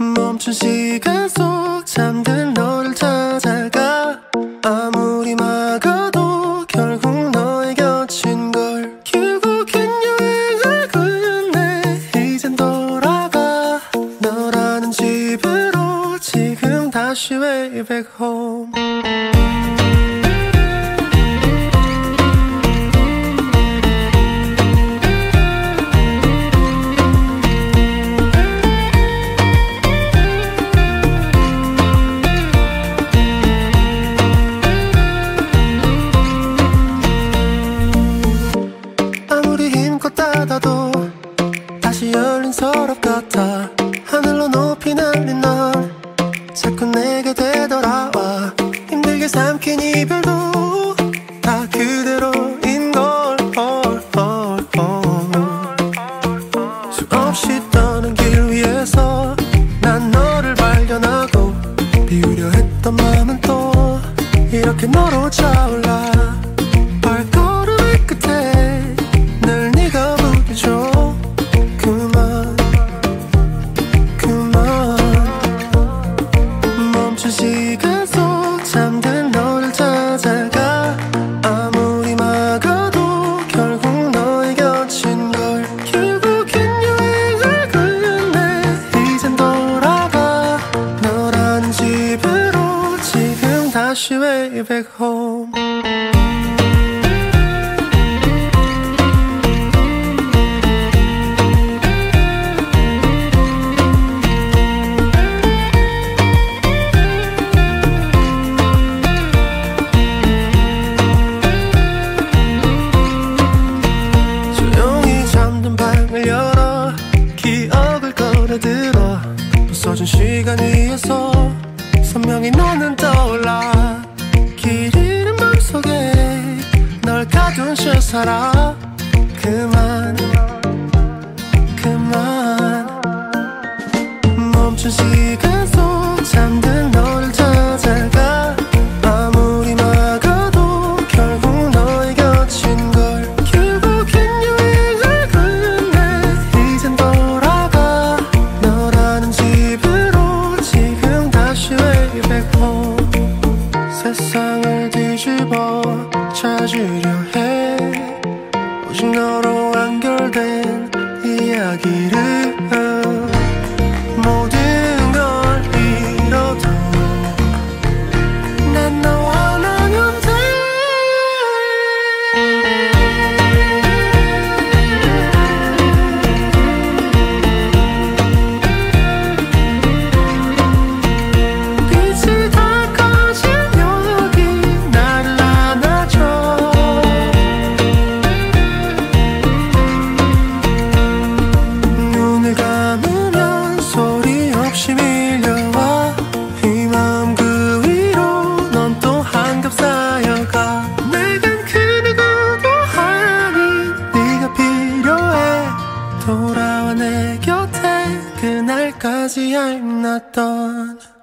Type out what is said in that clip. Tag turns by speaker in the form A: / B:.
A: 멈춘 시간 속 잠든 너를 찾아가. 아무리 막아도 결국 너의 곁인 걸 결국엔 여행을 끝내 이젠 돌아가. 너라는 집으로 지금 다시 way back home 닫아도 다시 열린 서랍 같아 하늘로 높이 날린 넌 자꾸 내게 되돌아와 힘들게 삼킨 이별도 다 그대로인 걸 헐, 헐, 헐. 수없이 떠는 길 위에서 난 너를 발견하고 비우려 했던 마음은 또 이렇게 너로 차올 지금 다시 way back home 시간 위에서 선명히 너는 떠올라. 길 잃은 맘속에 널 가둔 채 살아 그만 그만. 멈춘 시간 세상을 뒤집어 찾으려 소리 없이 밀려와. 이 마음 그 위로 넌 또 한겹 쌓여가. 내겐 그 누구도 아닌 네가 필요해. 돌아와 내 곁에 그날까지 done